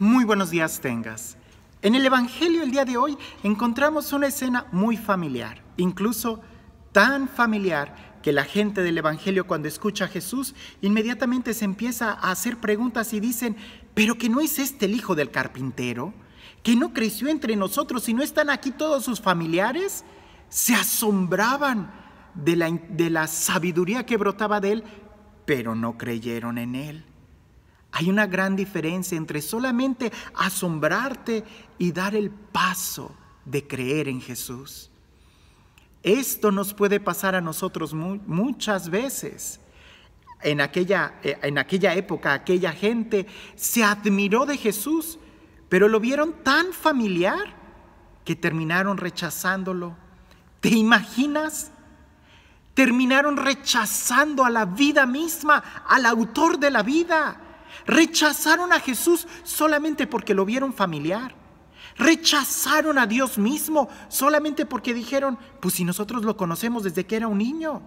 Muy buenos días tengas. En el Evangelio el día de hoy encontramos una escena muy familiar, incluso tan familiar que la gente del Evangelio cuando escucha a Jesús inmediatamente se empieza a hacer preguntas y dicen, pero que no es este el hijo del carpintero, que no creció entre nosotros y no están aquí todos sus familiares. Se asombraban de la, de la sabiduría que brotaba de él, pero no creyeron en él. Hay una gran diferencia entre solamente asombrarte y dar el paso de creer en Jesús. Esto nos puede pasar a nosotros muchas veces. En aquella, eh, en aquella época, aquella gente se admiró de Jesús, pero lo vieron tan familiar que terminaron rechazándolo. ¿Te imaginas? Terminaron rechazando a la vida misma, al autor de la vida. Rechazaron a Jesús solamente porque lo vieron familiar. Rechazaron a Dios mismo solamente porque dijeron, pues si nosotros lo conocemos desde que era un niño.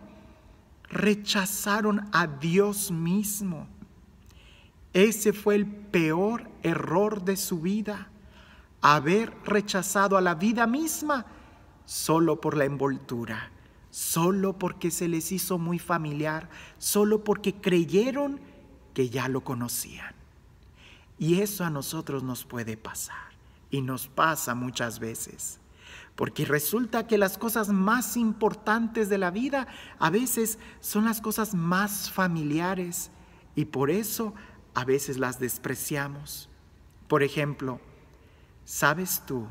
Rechazaron a Dios mismo. Ese fue el peor error de su vida, haber rechazado a la vida misma solo por la envoltura, solo porque se les hizo muy familiar, solo porque creyeron que ya lo conocían. Y eso a nosotros nos puede pasar y nos pasa muchas veces. Porque resulta que las cosas más importantes de la vida a veces son las cosas más familiares y por eso a veces las despreciamos. Por ejemplo, ¿sabes tú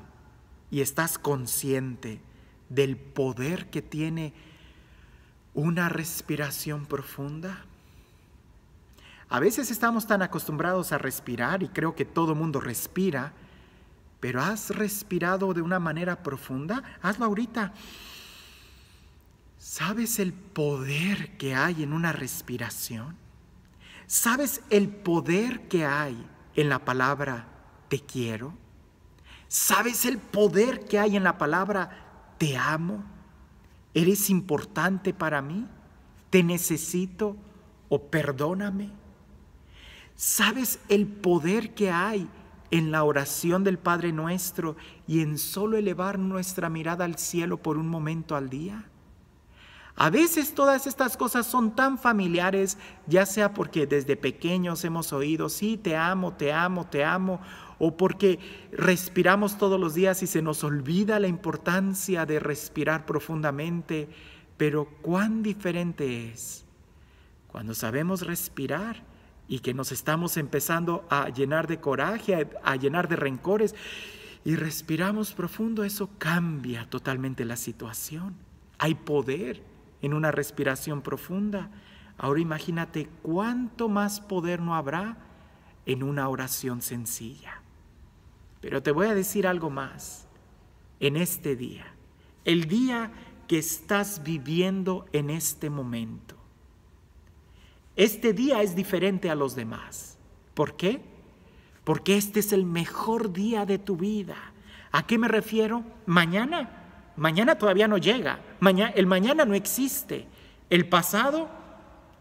y estás consciente del poder que tiene una respiración profunda? A veces estamos tan acostumbrados a respirar y creo que todo mundo respira, pero ¿has respirado de una manera profunda? Hazlo ahorita. ¿Sabes el poder que hay en una respiración? ¿Sabes el poder que hay en la palabra te quiero? ¿Sabes el poder que hay en la palabra te amo? ¿Eres importante para mí? ¿Te necesito o perdóname? ¿Sabes el poder que hay en la oración del Padre nuestro y en solo elevar nuestra mirada al cielo por un momento al día? A veces todas estas cosas son tan familiares, ya sea porque desde pequeños hemos oído, sí, te amo, te amo, te amo, o porque respiramos todos los días y se nos olvida la importancia de respirar profundamente, pero cuán diferente es cuando sabemos respirar y que nos estamos empezando a llenar de coraje, a, llenar de rencores y respiramos profundo, eso cambia totalmente la situación. Hay poder en una respiración profunda. Ahora imagínate cuánto más poder no habrá en una oración sencilla. Pero te voy a decir algo más. En este día, el día que estás viviendo en este momento, este día es diferente a los demás. ¿Por qué? Porque este es el mejor día de tu vida. ¿A qué me refiero? Mañana. Mañana todavía no llega. El mañana no existe. El pasado,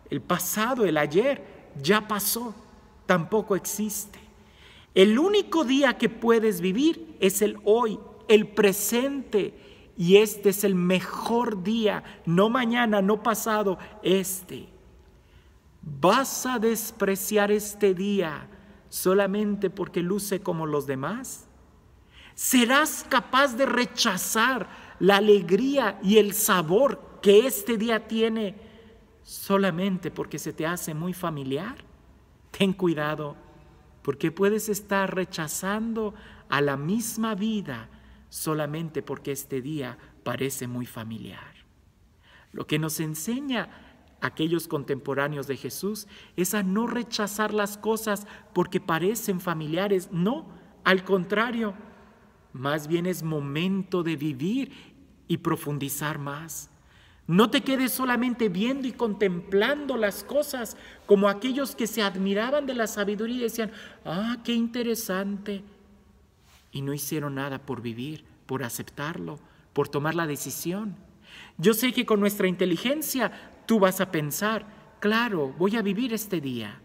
el pasado, el ayer, ya pasó. Tampoco existe. El único día que puedes vivir es el hoy, el presente. Y este es el mejor día. No mañana, no pasado, este. ¿Vas a despreciar este día solamente porque luce como los demás? ¿Serás capaz de rechazar la alegría y el sabor que este día tiene solamente porque se te hace muy familiar? Ten cuidado, porque puedes estar rechazando a la misma vida solamente porque este día parece muy familiar. Lo que nos enseña aquellos contemporáneos de Jesús es a no rechazar las cosas porque parecen familiares, no, al contrario, más bien es momento de vivir y profundizar más. No te quedes solamente viendo y contemplando las cosas como aquellos que se admiraban de la sabiduría y decían, ah, qué interesante. Y no hicieron nada por vivir, por aceptarlo, por tomar la decisión. Yo sé que con nuestra inteligencia Tú vas a pensar, claro, voy a vivir este día,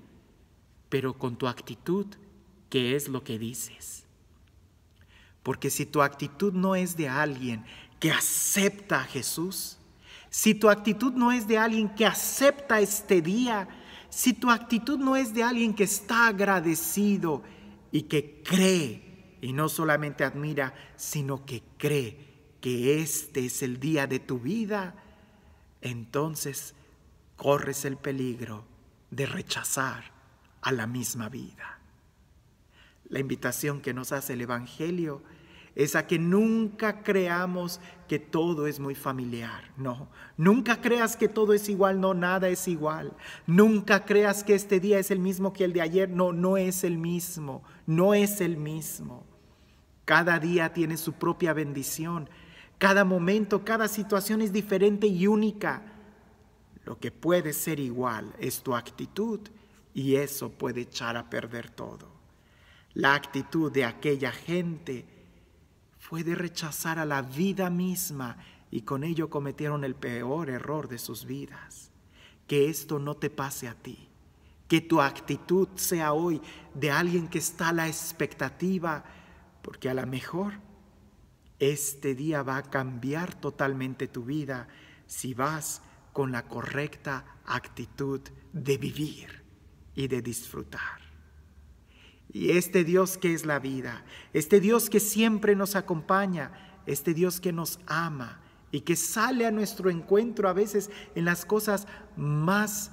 pero con tu actitud, qué es lo que dices. Porque si tu actitud no es de alguien que acepta a Jesús, si tu actitud no es de alguien que acepta este día, si tu actitud no es de alguien que está agradecido y que cree, y no solamente admira, sino que cree que este es el día de tu vida, entonces corres el peligro de rechazar a la misma vida. La invitación que nos hace el Evangelio es a que nunca creamos que todo es muy familiar. No, nunca creas que todo es igual, no, nada es igual. Nunca creas que este día es el mismo que el de ayer, no, no es el mismo, no es el mismo. Cada día tiene su propia bendición, cada momento, cada situación es diferente y única. Lo que puede ser igual es tu actitud y eso puede echar a perder todo. La actitud de aquella gente fue de rechazar a la vida misma y con ello cometieron el peor error de sus vidas. Que esto no te pase a ti. Que tu actitud sea hoy de alguien que está a la expectativa, porque a lo mejor este día va a cambiar totalmente tu vida si vas con la correcta actitud de vivir y de disfrutar. Y este Dios que es la vida, este Dios que siempre nos acompaña, este Dios que nos ama y que sale a nuestro encuentro a veces en las cosas más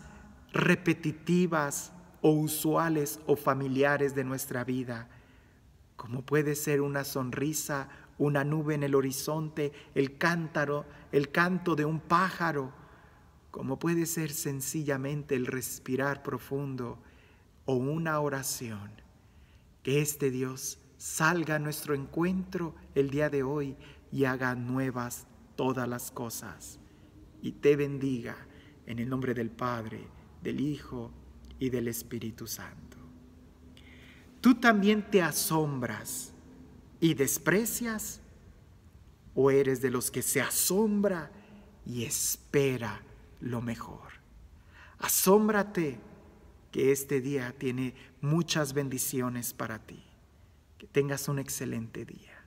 repetitivas o usuales o familiares de nuestra vida, como puede ser una sonrisa, una nube en el horizonte, el cántaro, el canto de un pájaro, como puede ser sencillamente el respirar profundo o una oración que este Dios salga a nuestro encuentro el día de hoy y haga nuevas todas las cosas. Y te bendiga en el nombre del Padre, del Hijo y del Espíritu Santo. ¿Tú también te asombras y desprecias? ¿O eres de los que se asombra y espera lo mejor? Asómbrate que este día tiene muchas bendiciones para ti. Que tengas un excelente día.